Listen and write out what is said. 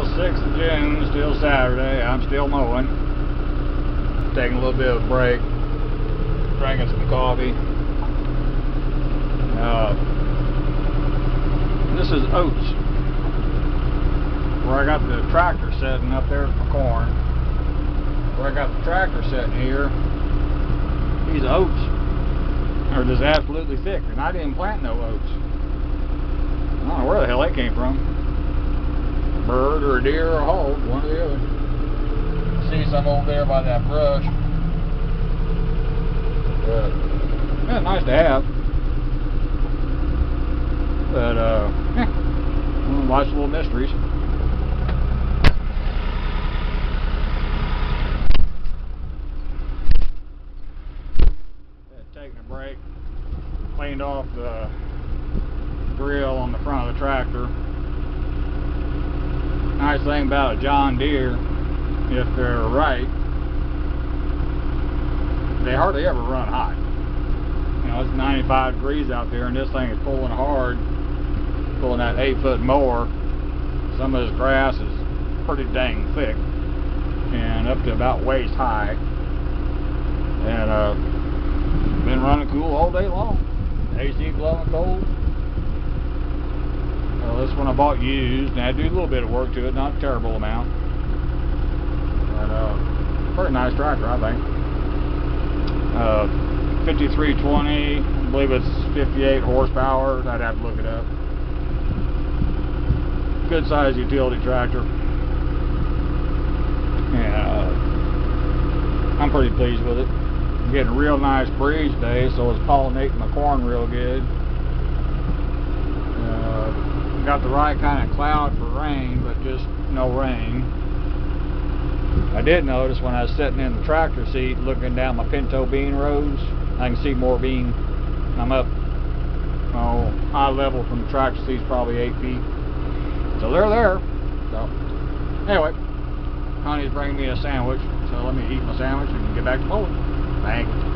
Still 6th of June, still Saturday. I'm still mowing. Taking a little bit of a break. Drinking some coffee. Uh, this is oats. Where I got the tractor setting up there for corn. Where I got the tractor setting here, these oats are just absolutely thick. And I didn't plant no oats. I don't know where the hell they came from. Bird or a deer or a hog, one or the other. See some over there by that brush. But, yeah, nice to have. But, uh, yeah, watch little mysteries. Taking a break, cleaned off the grill on the front of the tractor. Nice thing about a John Deere, if they're right, they hardly ever run hot. You know, it's 95 degrees out there and this thing is pulling hard, pulling that 8 foot mower. Some of this grass is pretty dang thick and up to about waist high. And uh, been running cool all day long. AC blowing cold. This one I bought used, and I do a little bit of work to it, not a terrible amount. But, uh, pretty nice tractor, I think. Uh, 5320, I believe it's 58 horsepower. I'd have to look it up. Good size utility tractor. Yeah, uh, I'm pretty pleased with it. I'm getting a real nice breeze today, so it's pollinating my corn real good. Uh, the right kind of cloud for rain, but just no rain. I did notice when I was sitting in the tractor seat looking down my pinto bean rows, I can see more bean. I'm up oh, high level from the tractor seat's probably eight feet. So they're there. So anyway, Connie's bringing me a sandwich, so let me eat my sandwich and get back to mowing. Thank you.